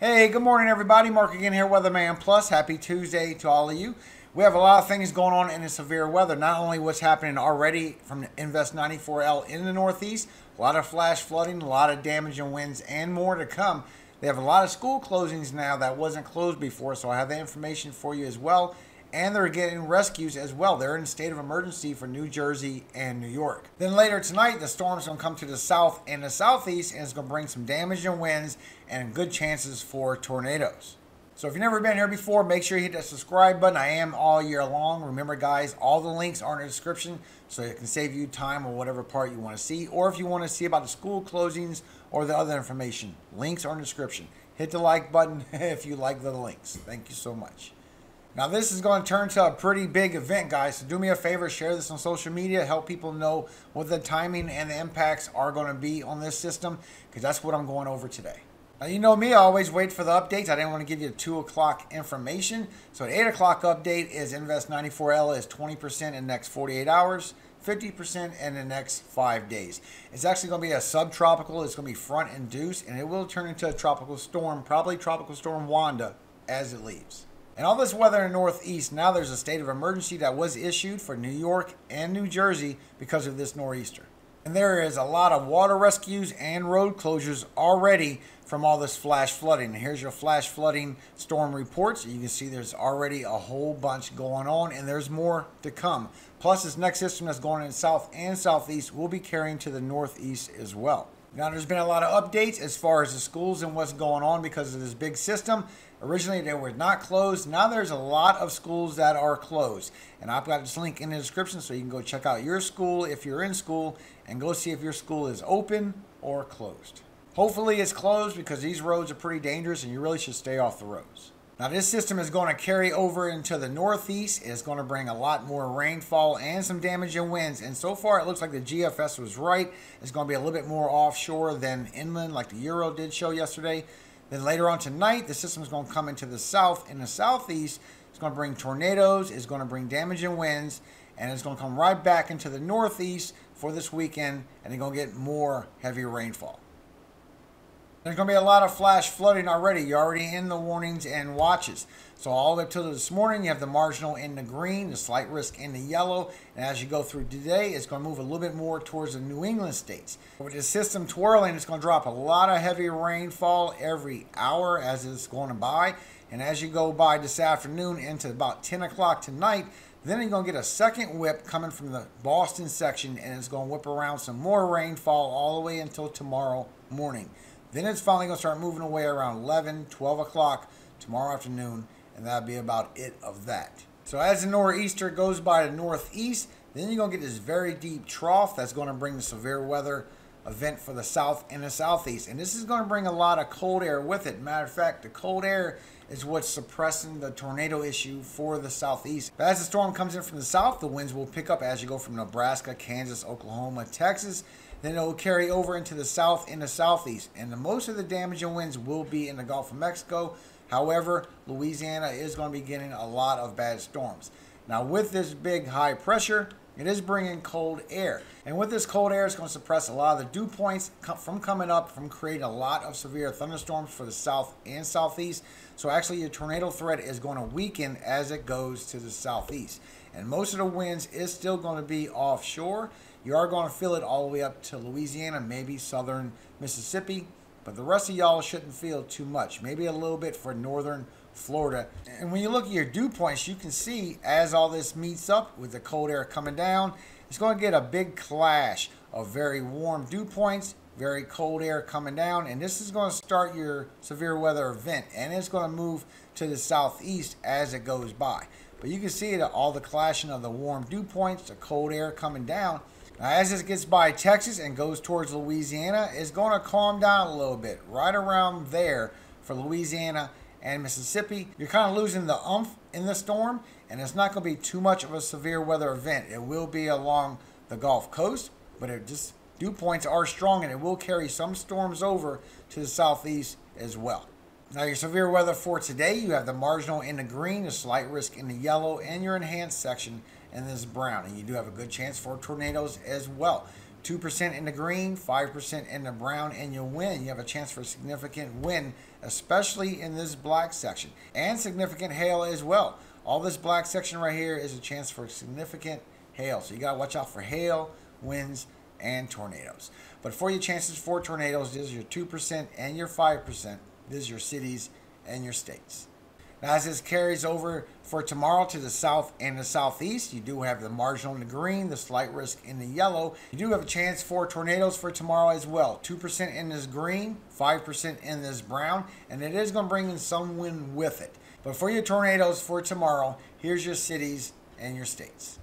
Hey, good morning, everybody. Mark again here, Weatherman Plus. Happy Tuesday to all of you. We have a lot of things going on in the severe weather. Not only what's happening already from Invest 94L in the Northeast, a lot of flash flooding, a lot of damage and winds, and more to come. They have a lot of school closings now that wasn't closed before, so I have that information for you as well and they're getting rescues as well. They're in a state of emergency for New Jersey and New York. Then later tonight, the storm's to come to the south and the southeast, and it's going to bring some damage and winds and good chances for tornadoes. So if you've never been here before, make sure you hit that subscribe button. I am all year long. Remember, guys, all the links are in the description, so it can save you time or whatever part you want to see. Or if you want to see about the school closings or the other information, links are in the description. Hit the like button if you like the links. Thank you so much. Now, this is going to turn to a pretty big event, guys. So, do me a favor, share this on social media, help people know what the timing and the impacts are going to be on this system, because that's what I'm going over today. Now, you know me, I always wait for the updates. I didn't want to give you 2 o'clock information. So, an 8 o'clock update is Invest 94L is 20% in the next 48 hours. 50% in the next five days. It's actually going to be a subtropical. It's going to be front induced, and it will turn into a tropical storm, probably tropical storm Wanda, as it leaves. And all this weather in the Northeast, now there's a state of emergency that was issued for New York and New Jersey because of this nor'easter. And there is a lot of water rescues and road closures already from all this flash flooding. Here's your flash flooding storm reports. You can see there's already a whole bunch going on, and there's more to come. Plus, this next system that's going in south and southeast will be carrying to the northeast as well. Now, there's been a lot of updates as far as the schools and what's going on because of this big system. Originally, they were not closed. Now, there's a lot of schools that are closed. And I've got this link in the description so you can go check out your school if you're in school and go see if your school is open or closed. Hopefully, it's closed because these roads are pretty dangerous and you really should stay off the roads. Now this system is going to carry over into the northeast. It's going to bring a lot more rainfall and some damage and winds. And so far it looks like the GFS was right. It's going to be a little bit more offshore than inland like the Euro did show yesterday. Then later on tonight, the system is going to come into the south and the southeast. It's going to bring tornadoes. It's going to bring damage and winds. And it's going to come right back into the northeast for this weekend. And they're going to get more heavy rainfall. There's going to be a lot of flash flooding already. You're already in the warnings and watches. So all up till this morning, you have the marginal in the green, the slight risk in the yellow. And as you go through today, it's going to move a little bit more towards the New England states. With the system twirling, it's going to drop a lot of heavy rainfall every hour as it's going to by. And as you go by this afternoon into about 10 o'clock tonight, then you're going to get a second whip coming from the Boston section, and it's going to whip around some more rainfall all the way until tomorrow morning. Then it's finally going to start moving away around 11, 12 o'clock tomorrow afternoon, and that'll be about it of that. So as the nor'easter goes by the northeast, then you're going to get this very deep trough that's going to bring the severe weather event for the south and the southeast. And this is going to bring a lot of cold air with it. Matter of fact, the cold air is what's suppressing the tornado issue for the southeast. But as the storm comes in from the south, the winds will pick up as you go from Nebraska, Kansas, Oklahoma, Texas. Then it will carry over into the south and the southeast. And the most of the damage and winds will be in the Gulf of Mexico. However, Louisiana is going to be getting a lot of bad storms. Now, with this big high pressure, it is bringing cold air. And with this cold air, it's going to suppress a lot of the dew points from coming up, from creating a lot of severe thunderstorms for the south and southeast. So actually, your tornado threat is going to weaken as it goes to the southeast. And most of the winds is still going to be offshore. You are going to feel it all the way up to Louisiana, maybe southern Mississippi. But the rest of y'all shouldn't feel too much. Maybe a little bit for northern Florida. And when you look at your dew points, you can see as all this meets up with the cold air coming down, it's going to get a big clash of very warm dew points, very cold air coming down, and this is going to start your severe weather event, and it's going to move to the southeast as it goes by. But you can see that all the clashing of the warm dew points, the cold air coming down. Now, as this gets by Texas and goes towards Louisiana, it's going to calm down a little bit, right around there for Louisiana and Mississippi, you're kind of losing the umph in the storm, and it's not going to be too much of a severe weather event. It will be along the Gulf Coast, but it just dew points are strong, and it will carry some storms over to the southeast as well. Now, your severe weather for today, you have the marginal in the green, a slight risk in the yellow, and your enhanced section in this brown. And you do have a good chance for tornadoes as well. 2% in the green, 5% in the brown, and you'll win. You have a chance for a significant win, especially in this black section, and significant hail as well. All this black section right here is a chance for significant hail. So you got to watch out for hail, winds, and tornadoes. But for your chances for tornadoes, this is your 2% and your 5%. This is your cities and your states. Now, as this carries over for tomorrow to the south and the southeast, you do have the marginal in the green, the slight risk in the yellow. You do have a chance for tornadoes for tomorrow as well. 2% in this green, 5% in this brown, and it is going to bring in some wind with it. But for your tornadoes for tomorrow, here's your cities and your states.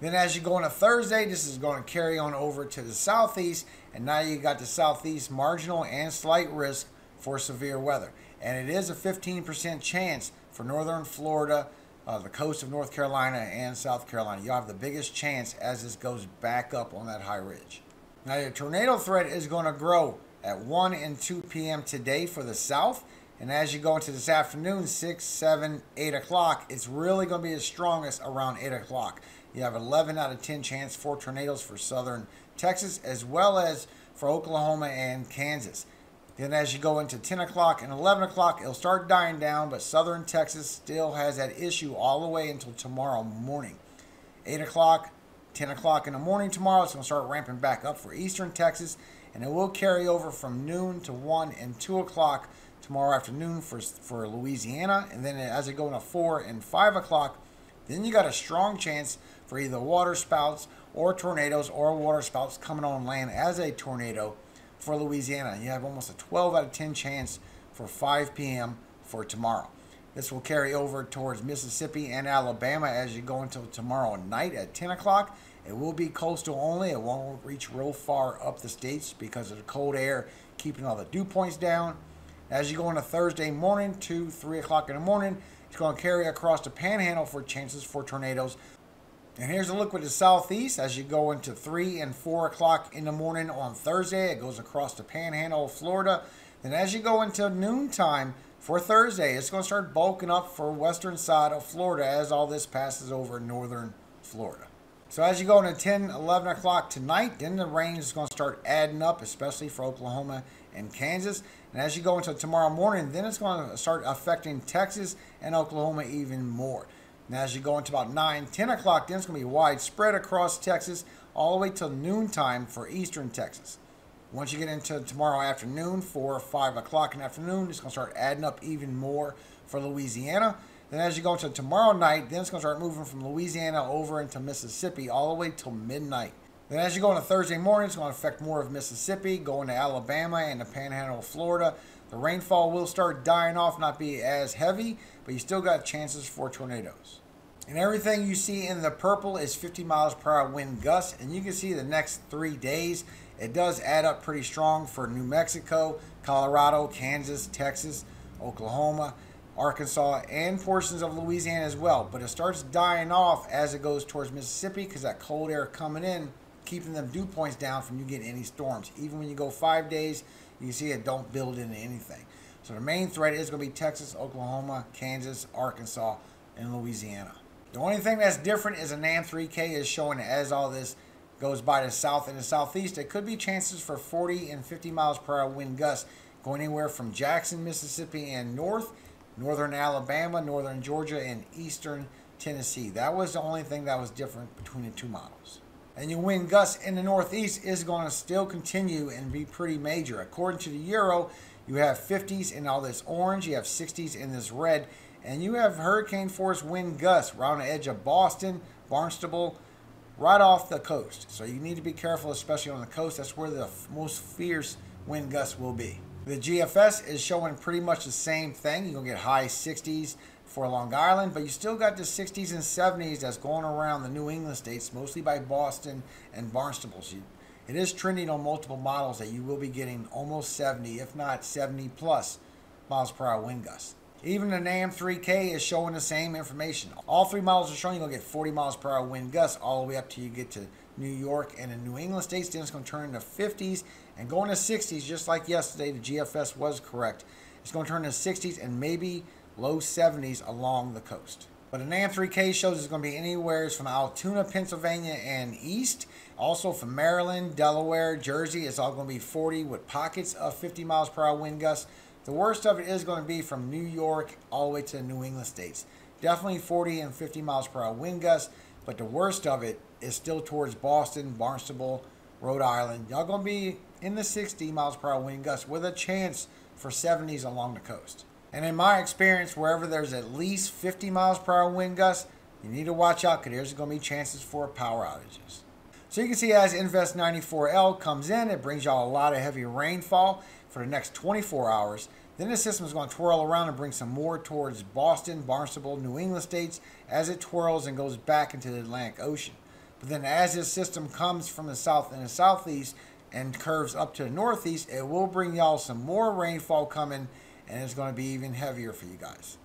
Then as you go into Thursday, this is going to carry on over to the southeast, and now you got the southeast marginal and slight risk for severe weather. And it is a 15% chance for northern Florida, uh, the coast of North Carolina, and South Carolina. You'll have the biggest chance as this goes back up on that high ridge. Now, your tornado threat is going to grow at 1 and 2 p.m. today for the south. And as you go into this afternoon, 6, 7, 8 o'clock, it's really going to be the strongest around 8 o'clock. You have 11 out of 10 chance for tornadoes for southern Texas, as well as for Oklahoma and Kansas. Then as you go into 10 o'clock and 11 o'clock, it'll start dying down, but southern Texas still has that issue all the way until tomorrow morning. 8 o'clock, 10 o'clock in the morning tomorrow, it's going to start ramping back up for eastern Texas, and it will carry over from noon to 1 and 2 o'clock tomorrow afternoon for, for Louisiana. And then as it go into 4 and 5 o'clock, then you got a strong chance for either water spouts or tornadoes or water spouts coming on land as a tornado for Louisiana. You have almost a 12 out of 10 chance for 5 p.m. for tomorrow. This will carry over towards Mississippi and Alabama as you go until tomorrow night at 10 o'clock. It will be coastal only. It won't reach real far up the states because of the cold air keeping all the dew points down. As you go into Thursday morning, 2, 3 o'clock in the morning, it's going to carry across the panhandle for chances for tornadoes and here's a look with the southeast as you go into 3 and 4 o'clock in the morning on Thursday. It goes across the panhandle of Florida. Then as you go into noontime for Thursday, it's going to start bulking up for western side of Florida as all this passes over northern Florida. So as you go into 10, 11 o'clock tonight, then the rain is going to start adding up, especially for Oklahoma and Kansas. And as you go into tomorrow morning, then it's going to start affecting Texas and Oklahoma even more. Now, as you go into about 9, 10 o'clock, then it's going to be widespread across Texas all the way till noontime for eastern Texas. Once you get into tomorrow afternoon, 4 or 5 o'clock in the afternoon, it's going to start adding up even more for Louisiana. Then as you go into tomorrow night, then it's going to start moving from Louisiana over into Mississippi all the way till midnight. Then as you go into Thursday morning, it's going to affect more of Mississippi, going to Alabama and the panhandle of Florida. The rainfall will start dying off, not be as heavy, but you still got chances for tornadoes. And everything you see in the purple is 50 miles per hour wind gusts. And you can see the next three days, it does add up pretty strong for New Mexico, Colorado, Kansas, Texas, Oklahoma, Arkansas, and portions of Louisiana as well. But it starts dying off as it goes towards Mississippi because that cold air coming in, keeping them dew points down from you getting any storms. Even when you go five days, you see it don't build into anything. So the main threat is going to be Texas, Oklahoma, Kansas, Arkansas, and Louisiana. The only thing that's different is a NAM 3K is showing as all this goes by the south and the southeast, there could be chances for 40 and 50 miles per hour wind gusts going anywhere from Jackson, Mississippi, and north, northern Alabama, northern Georgia, and eastern Tennessee. That was the only thing that was different between the two models. And your wind gusts in the northeast is going to still continue and be pretty major. According to the Euro, you have 50s in all this orange, you have 60s in this red, and you have hurricane force wind gusts around the edge of Boston, Barnstable, right off the coast. So you need to be careful, especially on the coast. That's where the most fierce wind gusts will be. The GFS is showing pretty much the same thing. You're going to get high 60s for Long Island, but you still got the 60s and 70s that's going around the New England states, mostly by Boston and Barnstable. So it is trending on multiple models that you will be getting almost 70, if not 70 plus miles per hour wind gusts. Even the NAM 3K is showing the same information. All three models are showing you're going to get 40 miles per hour wind gusts all the way up till you get to New York and the New England states. It's going to turn into 50s and going to 60s, just like yesterday. The GFS was correct. It's going to turn into 60s and maybe low 70s along the coast. But an NAM 3K shows it's going to be anywhere from Altoona, Pennsylvania, and east. Also from Maryland, Delaware, Jersey, it's all going to be 40 with pockets of 50 miles per hour wind gusts. The worst of it is going to be from New York all the way to New England states. Definitely 40 and 50 miles per hour wind gusts, but the worst of it is still towards Boston, Barnstable, Rhode Island. Y'all going to be in the 60 miles per hour wind gusts with a chance for 70s along the coast. And in my experience, wherever there's at least 50 miles per hour wind gusts, you need to watch out because there's going to be chances for power outages. So you can see as Invest 94L comes in, it brings y'all a lot of heavy rainfall for the next 24 hours. Then the system is going to twirl around and bring some more towards Boston, Barnstable, New England states as it twirls and goes back into the Atlantic Ocean. But then as this system comes from the south and the southeast and curves up to the northeast, it will bring y'all some more rainfall coming and it's going to be even heavier for you guys.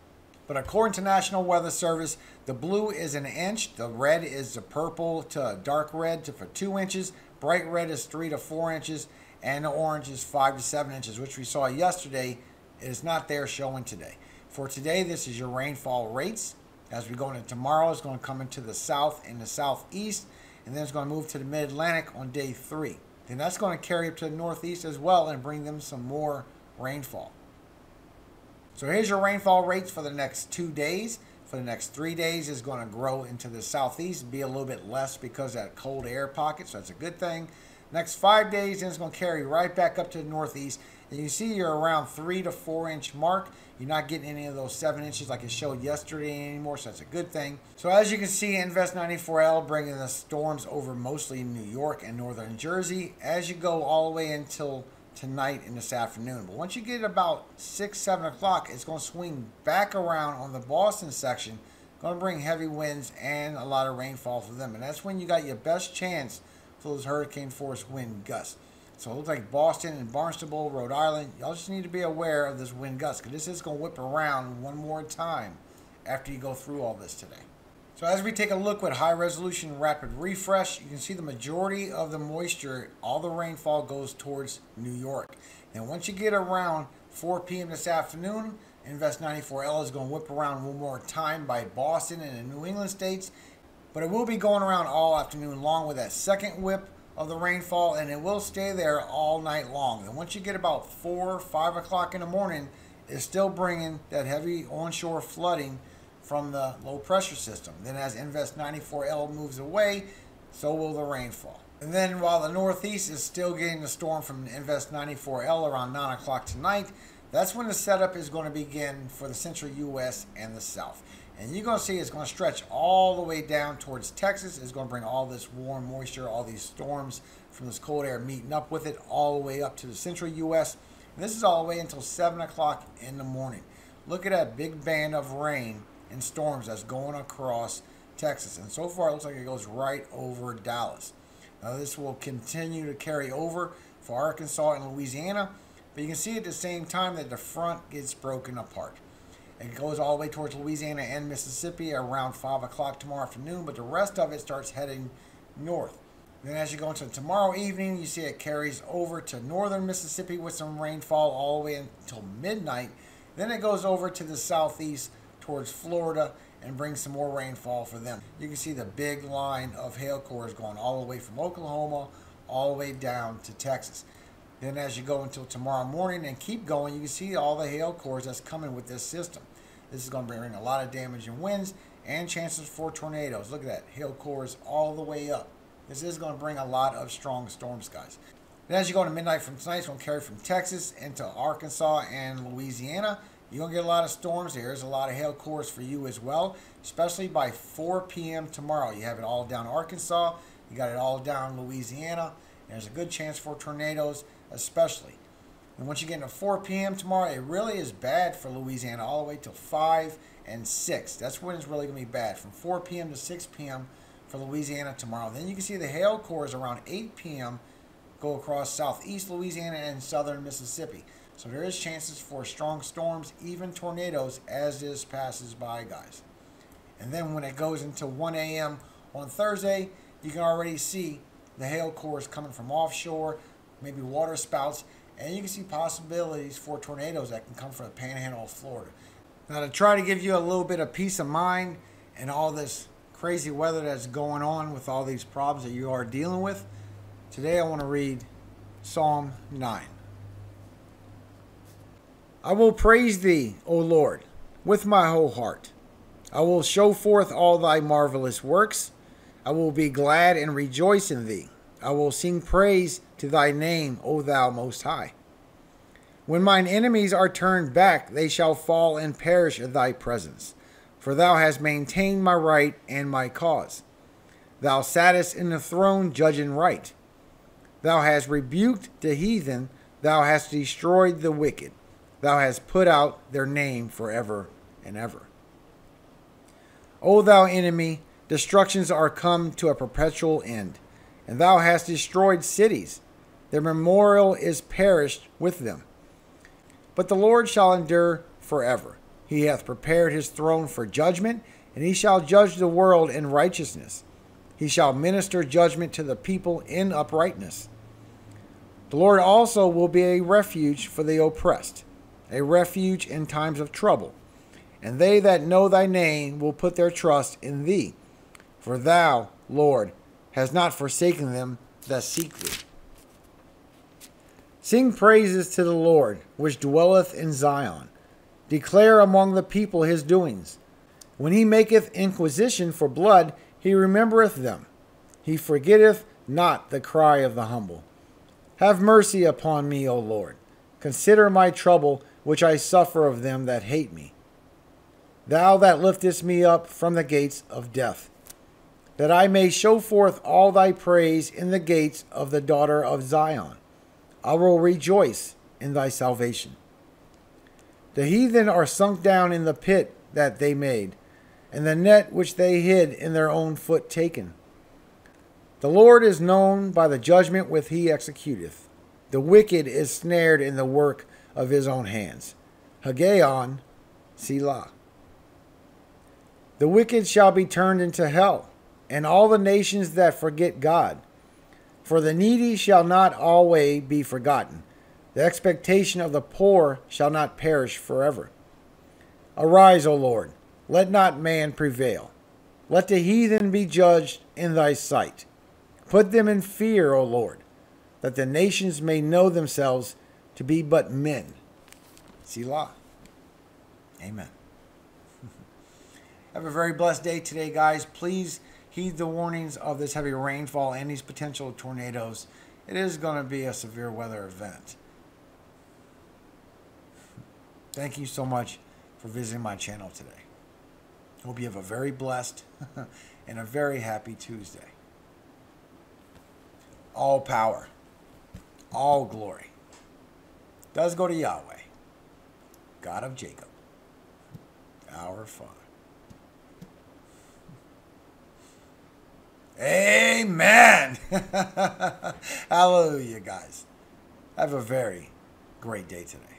But according to National Weather Service, the blue is an inch, the red is the purple to dark red to for two inches, bright red is three to four inches, and the orange is five to seven inches, which we saw yesterday. It is not there showing today. For today, this is your rainfall rates. As we go into tomorrow, it's going to come into the south and the southeast, and then it's going to move to the mid Atlantic on day three. Then that's going to carry up to the northeast as well and bring them some more rainfall. So here's your rainfall rates for the next two days. For the next three days is going to grow into the southeast, be a little bit less because that cold air pocket, so that's a good thing. Next five days, then it's going to carry right back up to the northeast. And you see you're around three to four inch mark. You're not getting any of those seven inches like it showed yesterday anymore, so that's a good thing. So as you can see, Invest 94L bringing the storms over mostly New York and northern Jersey. As you go all the way until tonight and this afternoon. But once you get about 6, 7 o'clock, it's going to swing back around on the Boston section. Going to bring heavy winds and a lot of rainfall for them. And that's when you got your best chance those hurricane force wind gusts. So it looks like Boston and Barnstable, Rhode Island, y'all just need to be aware of this wind gust because this is going to whip around one more time after you go through all this today. So as we take a look with high resolution rapid refresh, you can see the majority of the moisture, all the rainfall goes towards New York. And once you get around 4 p.m. this afternoon, Invest 94L is going to whip around one more time by Boston and the New England states. But it will be going around all afternoon long with that second whip of the rainfall and it will stay there all night long. And once you get about 4 5 o'clock in the morning, it's still bringing that heavy onshore flooding from the low pressure system. Then as Invest 94L moves away, so will the rainfall. And then while the Northeast is still getting the storm from Invest 94L around 9 o'clock tonight, that's when the setup is going to begin for the central U.S. and the South. And you're going to see it's going to stretch all the way down towards Texas. It's going to bring all this warm moisture, all these storms from this cold air meeting up with it all the way up to the central U.S. And this is all the way until 7 o'clock in the morning. Look at that big band of rain and storms that's going across Texas. And so far, it looks like it goes right over Dallas. Now, this will continue to carry over for Arkansas and Louisiana, but you can see at the same time that the front gets broken apart. It goes all the way towards Louisiana and Mississippi around 5 o'clock tomorrow afternoon, but the rest of it starts heading north. Then, as you go into tomorrow evening, you see it carries over to northern Mississippi with some rainfall all the way until midnight. Then it goes over to the southeast towards Florida and brings some more rainfall for them. You can see the big line of hail cores going all the way from Oklahoma all the way down to Texas. Then as you go until tomorrow morning and keep going, you can see all the hail cores that's coming with this system. This is going to bring a lot of damage and winds and chances for tornadoes. Look at that, hail cores all the way up. This is going to bring a lot of strong storms, guys. Then as you go to midnight from tonight, it's going to carry from Texas into Arkansas and Louisiana. You're going to get a lot of storms there. There's a lot of hail cores for you as well, especially by 4 p.m. tomorrow. You have it all down Arkansas. You got it all down Louisiana. There's a good chance for tornadoes, especially. And once you get into 4 p.m. tomorrow, it really is bad for Louisiana all the way till 5 and 6. That's when it's really going to be bad, from 4 p.m. to 6 p.m. for Louisiana tomorrow. Then you can see the hail cores around 8 p.m. go across southeast Louisiana and southern Mississippi. So there is chances for strong storms, even tornadoes, as this passes by, guys. And then when it goes into 1 a.m. on Thursday, you can already see the hail cores coming from offshore, maybe water spouts, and you can see possibilities for tornadoes that can come from the panhandle of Florida. Now, to try to give you a little bit of peace of mind, and all this crazy weather that's going on with all these problems that you are dealing with, today I want to read Psalm 9. I will praise thee, O Lord, with my whole heart. I will show forth all thy marvelous works. I will be glad and rejoice in thee. I will sing praise to thy name, O thou most high. When mine enemies are turned back, they shall fall and perish at thy presence. For thou hast maintained my right and my cause. Thou sattest in the throne judging right. Thou hast rebuked the heathen, thou hast destroyed the wicked. Thou hast put out their name forever and ever. O thou enemy, destructions are come to a perpetual end, and thou hast destroyed cities. Their memorial is perished with them. But the Lord shall endure forever. He hath prepared his throne for judgment, and he shall judge the world in righteousness. He shall minister judgment to the people in uprightness. The Lord also will be a refuge for the oppressed, a refuge in times of trouble. And they that know thy name will put their trust in thee. For thou, Lord, hast not forsaken them that seek thee. Sing praises to the Lord, which dwelleth in Zion. Declare among the people his doings. When he maketh inquisition for blood, he remembereth them. He forgetteth not the cry of the humble. Have mercy upon me, O Lord. Consider my trouble, which I suffer of them that hate me. Thou that liftest me up from the gates of death, that I may show forth all thy praise in the gates of the daughter of Zion. I will rejoice in thy salvation. The heathen are sunk down in the pit that they made, and the net which they hid in their own foot taken. The Lord is known by the judgment which he executeth. The wicked is snared in the work of his own hands. Higgaion, Selah. The wicked shall be turned into hell, and all the nations that forget God. For the needy shall not always be forgotten. The expectation of the poor shall not perish forever. Arise, O Lord, let not man prevail. Let the heathen be judged in thy sight. Put them in fear, O Lord, that the nations may know themselves to be but men. Selah. Amen. Have a very blessed day today, guys. Please heed the warnings of this heavy rainfall and these potential tornadoes. It is going to be a severe weather event. Thank you so much for visiting my channel today. Hope you have a very blessed and a very happy Tuesday. All power, all glory does go to Yahweh, God of Jacob, our Father. Amen. Hallelujah, guys. Have a very great day today.